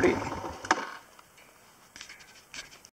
pretty.